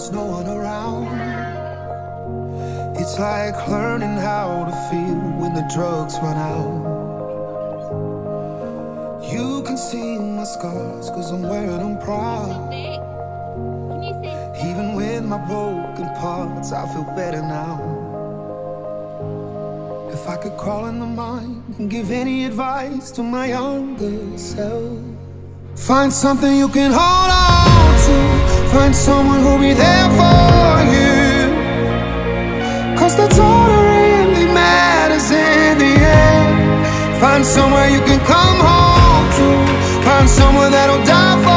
there's no one around. It's like learning how to feel when the drugs run out. You can see my scars, cause I'm wearing them proud. Even with my broken parts, I feel better now. If I could crawl in the mind and give any advice to my younger self, find something you can hold on to, find someone who'll be there for you. Cause that's all that really matters in the end. Find somewhere you can come home to, find someone that'll die for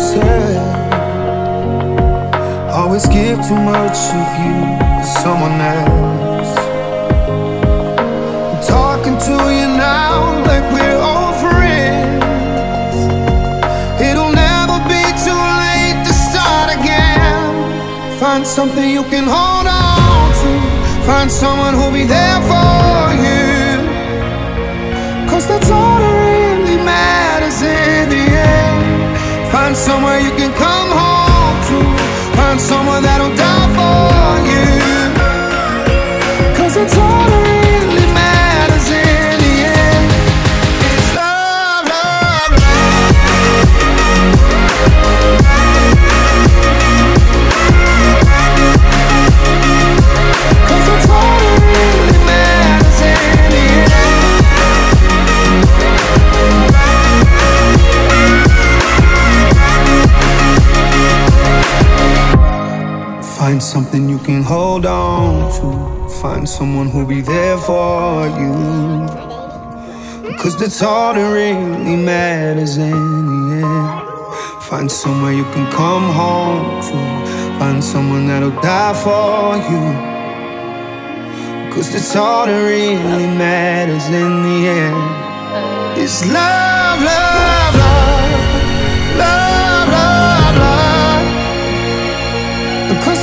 yourself. Always give too much of you to someone else. I'm talking to you now like we're old friends. It'll never be too late to start again. Find something you can hold on to. Find someone who'll be there for you. Find somewhere you can come home to. Find someone that'll die for you. Something you can hold on to. Find someone who'll be there for you. Cause that's all that really matters in the end. Find somewhere you can come home to. Find someone that'll die for you. Cause that's all that really matters in the end. It's love, love, love, love, love, love. Cause